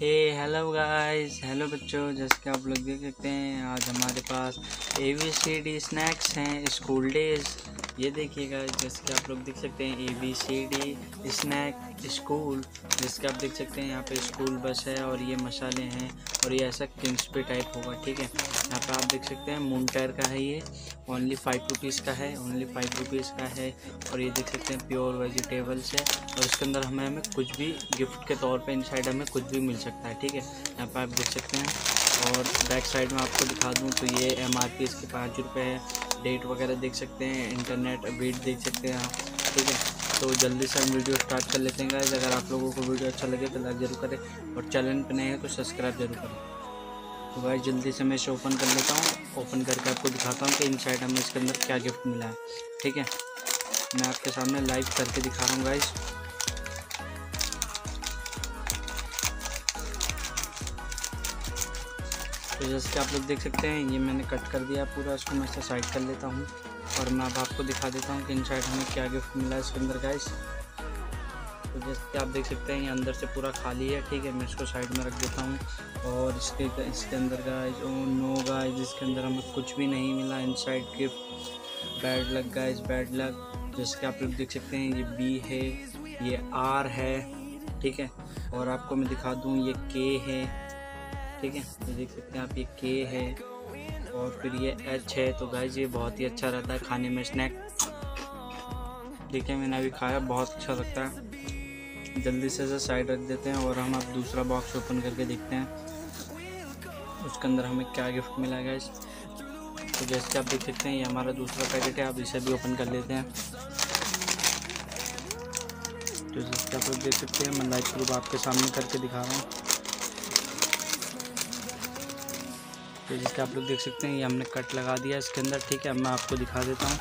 हे hello guys hello बच्चों, जैसे कि आप लोग देख सकते हैं, आज हमारे पास A B C D snacks हैं स्कूल डेज़ ये देखिएगा जैसे कि आप लोग देख सकते हैं A B C D snack school जैसे कि आप देख सकते हैं, यहाँ पे स्कूल बस है और ये मसाले हैं। और ये ऐसा किंग्सपी टाइप होगा, ठीक है? यहाँ पे आप देख सकते हैं मून टायर का है ये ओनली फाइव रुपीज़ का है ओनली फाइव रुपीज़ का है, और ये देख सकते हैं प्योर वेजिटेबल्स है, और इसके अंदर हमें हमें कुछ भी गिफ्ट के तौर पे इन साइड हमें कुछ भी मिल सकता है, ठीक है? यहाँ पर आप देख सकते हैं, और बैक साइड में आपको दिखा दूँ तो ये एम आर पी इसके पाँच रुपये है डेट वगैरह देख सकते हैं इंटरनेट वेट देख सकते हैं आप, ठीक है? तो जल्दी से हम वीडियो स्टार्ट कर लेते हैं गाइज़ अगर आप लोगों को वीडियो अच्छा लगे तो लाइक ज़रूर करें और चैनल पर नए हैं तो सब्सक्राइब ज़रूर करें। तो गाइज़ जल्दी से मैं इसे ओपन कर लेता हूँ। ओपन करके आपको दिखाता हूँ कि इन साइड हमें इसके अंदर क्या गिफ्ट मिला है। ठीक है? मैं आपके सामने लाइव करके दिखा रहा हूँ गाइज़ तो जैसे कि आप लोग देख सकते हैं, ये मैंने कट कर दिया पूरा, इसको मैं साइड कर लेता हूँ। और मैं अब आपको दिखा देता हूँ कि इन साइड हमें क्या गिफ्ट मिला है इसके अंदर गाइस तो जैसे कि आप देख सकते हैं, ये अंदर से पूरा खाली है, ठीक है. मैं इसको साइड में रख देता हूँ और इसके इसके अंदर गाइस ओ नो गाइस इसके अंदर हमें कुछ भी नहीं मिला. Inside gift bad luck guys bad luck जैसे कि आप लोग देख सकते हैं, ये बी है, ये आर है, ठीक है. और आपको मैं दिखा दूँ, ये के है, ठीक है. ये देख सकते हैं आप, ये के है. और फिर ये एच है। तो गाइज़ ये बहुत ही अच्छा रहता है खाने में स्नैक देखिए, मैंने अभी खाया, बहुत अच्छा लगता है। जल्दी से इसे साइड रख देते हैं और हम अब दूसरा बॉक्स ओपन करके देखते हैं। उसके अंदर हमें क्या गिफ्ट मिला गाइज़ तो जैसे आप देख सकते हैं, ये हमारा दूसरा पैकेट है। आप इसे भी ओपन कर लेते हैं। तो जैसे आप देख सकते हैं, मैं लाइव प्रूफ आपके सामने करके दिखा रहा हूँ। तो जैसे आप लोग देख सकते हैं, ये हमने कट लगा दिया इसके अंदर, ठीक है? मैं आपको दिखा देता हूँ।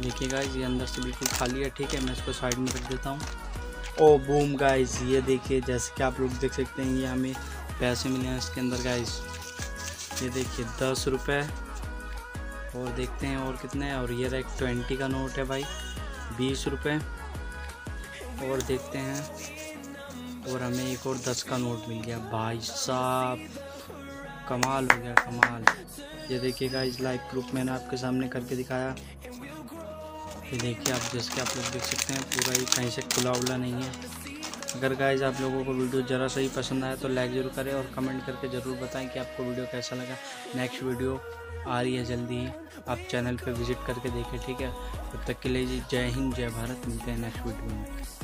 देखिए गाइज़ ये अंदर से बिल्कुल खाली है, ठीक है? मैं इसको साइड में रख देता हूँ। ओ बूम गाइज़ ये देखिए, जैसे कि आप लोग देख सकते हैं, ये हमें पैसे मिले हैं इसके अंदर गाइज़ ये देखिए, दस रुपये और देखते हैं और कितने और ये रहा ट्वेंटी का नोट है भाई, बीस रुपये और देखते हैं। और हमें एक और दस का नोट मिल गया। भाई साहब, कमाल हो गया, कमाल। ये देखिएगा इस लाइव प्रूफ मैंने आपके सामने करके दिखाया। ये देखिए आप जैसे कि आप लोग देख सकते हैं, पूरा ही कहीं से खुला उला नहीं है। अगर गाइज़ आप लोगों को वीडियो ज़रा सा ही पसंद आया तो लाइक ज़रूर करें और कमेंट करके ज़रूर बताएँ कि आपको वीडियो कैसा लगा। नेक्स्ट वीडियो आ रही है जल्दी ही। आप चैनल पे विज़िट करके देखें ठीक है? तब तो तक के लिए जय हिंद, जय भारत। मिलते हैं नेक्स्ट वीडियो में।